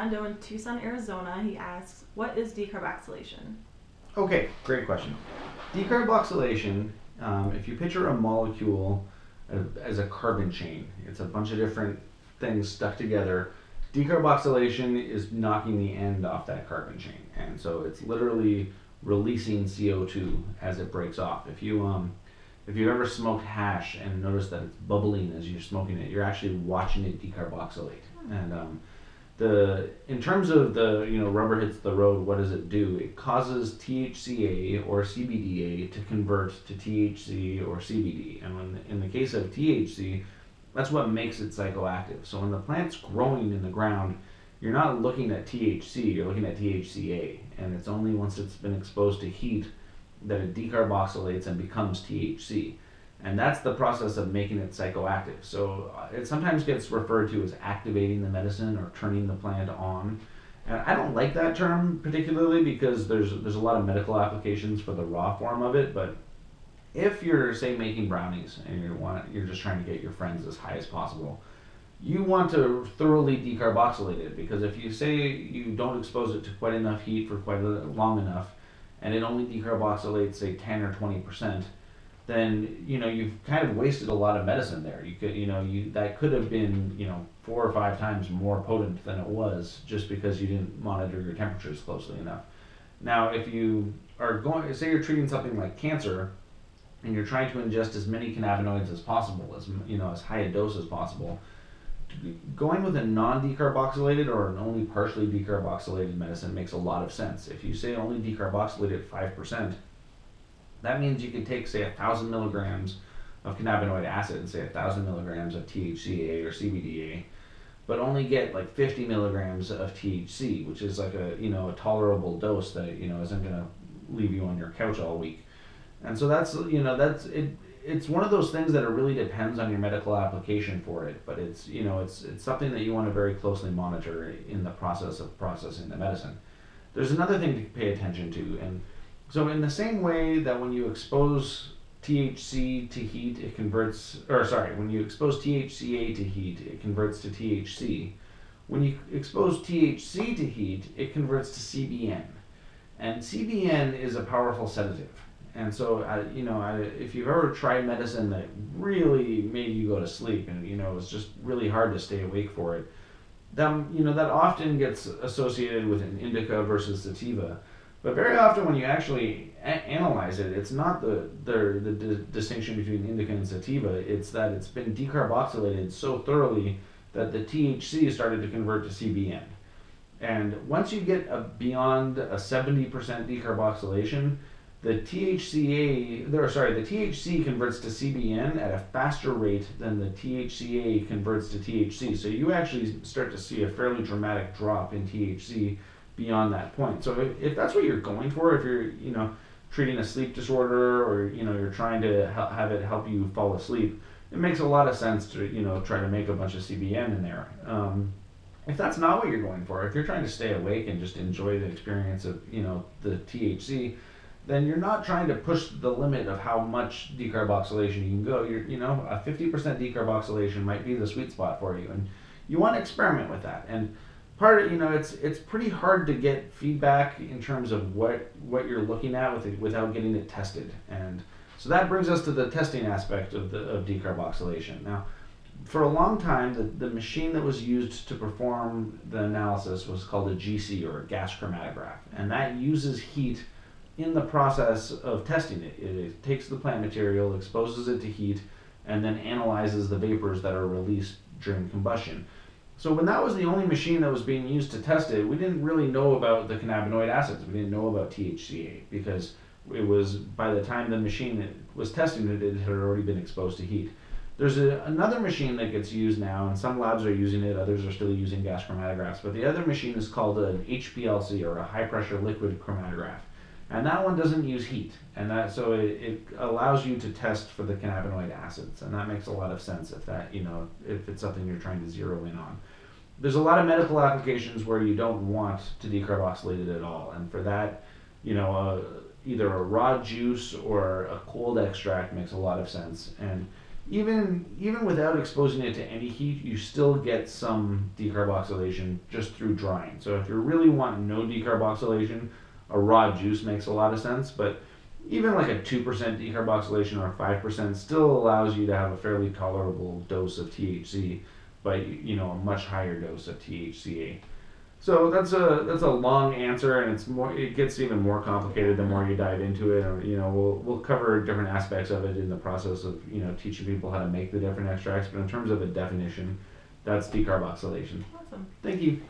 John Doe in Tucson, Arizona. He asks, "What is decarboxylation?" Okay, great question. Decarboxylation, um, if you picture a molecule as a carbon chain, it's a bunch of different things stuck together. Decarboxylation is knocking the end off that carbon chain, and so it's literally releasing CO2 as it breaks off. If you um, if you've ever smoked hash and noticed that it's bubbling as you're smoking it, you're actually watching it decarboxylate. And um, the in terms of the you know rubber hits the road, what does it do? It causes THCA or CBDA to convert to THC or CBD. And when, in the case of THC, that's what makes it psychoactive. So when the plant's growing in the ground, you're not looking at THC, you're looking at THCA. And it's only once it's been exposed to heat that it decarboxylates and becomes THC. And that's the process of making it psychoactive. So uh, it sometimes gets referred to as activating the medicine or turning the plant on. And I don't like that term particularly because there's there's a lot of medical applications for the raw form of it. But if you're say making brownies and you want you're just trying to get your friends as high as possible, you want to thoroughly decarboxylate it because if you say you don't expose it to quite enough heat for quite long enough, and it only decarboxylates say 10 or 20 percent then you know you've kind of wasted a lot of medicine there you could you know you that could have been you know four or five times more potent than it was just because you didn't monitor your temperatures closely enough now if you are going say you're treating something like cancer and you're trying to ingest as many cannabinoids as possible as you know as high a dose as possible going with a non-decarboxylated or an only partially decarboxylated medicine makes a lot of sense. If you say only decarboxylated five percent, that means you could take say a thousand milligrams of cannabinoid acid and say a thousand milligrams of THCA or CBDA, but only get like 50 milligrams of THC, which is like a you know a tolerable dose that you know isn't gonna leave you on your couch all week. And so that's you know that's it it's one of those things that it really depends on your medical application for it, but it's you know it's it's something that you want to very closely monitor in the process of processing the medicine. There's another thing to pay attention to, and so in the same way that when you expose THC to heat, it converts, or sorry, when you expose THCA to heat, it converts to THC. When you expose THC to heat, it converts to CBN. And CBN is a powerful sedative. And so, I, you know, I, if you've ever tried medicine that really made you go to sleep, and you know, it's just really hard to stay awake for it, then you know that often gets associated with an indica versus sativa. But very often, when you actually analyze it, it's not the the, the distinction between indica and sativa. It's that it's been decarboxylated so thoroughly that the THC started to convert to CBN. And once you get a, beyond a 70% decarboxylation, the THCA, or sorry, the THC converts to CBN at a faster rate than the THCA converts to THC. So you actually start to see a fairly dramatic drop in THC beyond that point. So if, if that's what you're going for, if you're, you know, treating a sleep disorder or, you know, you're trying to have it help you fall asleep, it makes a lot of sense to, you know, try to make a bunch of CBN in there. Um, if that's not what you're going for, if you're trying to stay awake and just enjoy the experience of, you know, the THC, then you're not trying to push the limit of how much decarboxylation you can go. You're, you know, a 50% decarboxylation might be the sweet spot for you, and you want to experiment with that. And part of, you know, it's it's pretty hard to get feedback in terms of what what you're looking at with it, without getting it tested. And so that brings us to the testing aspect of the of decarboxylation. Now, for a long time, the, the machine that was used to perform the analysis was called a GC or a gas chromatograph, and that uses heat in the process of testing it. It takes the plant material, exposes it to heat, and then analyzes the vapors that are released during combustion. So when that was the only machine that was being used to test it, we didn't really know about the cannabinoid acids. We didn't know about THCA because it was by the time the machine was testing it, it had already been exposed to heat. There's a, another machine that gets used now, and some labs are using it, others are still using gas chromatographs. But the other machine is called an HPLC or a high pressure liquid chromatograph and that one doesn't use heat. And that so it, it allows you to test for the cannabinoid acids. And that makes a lot of sense if that you know if it's something you're trying to zero in on. There's a lot of medical applications where you don't want to decarboxylate it at all. And for that you know uh, either a raw juice or a cold extract makes a lot of sense. And even even without exposing it to any heat, you still get some decarboxylation just through drying. So if you really want no decarboxylation, a raw juice makes a lot of sense. But even like a two percent decarboxylation or five percent still allows you to have a fairly tolerable dose of THC, but you know a much higher dose of THCA. So that's a that's a long answer, and it's more. It gets even more complicated the more you dive into it. And you know, we'll we'll cover different aspects of it in the process of you know teaching people how to make the different extracts. But in terms of a definition, that's decarboxylation. Awesome. Thank you.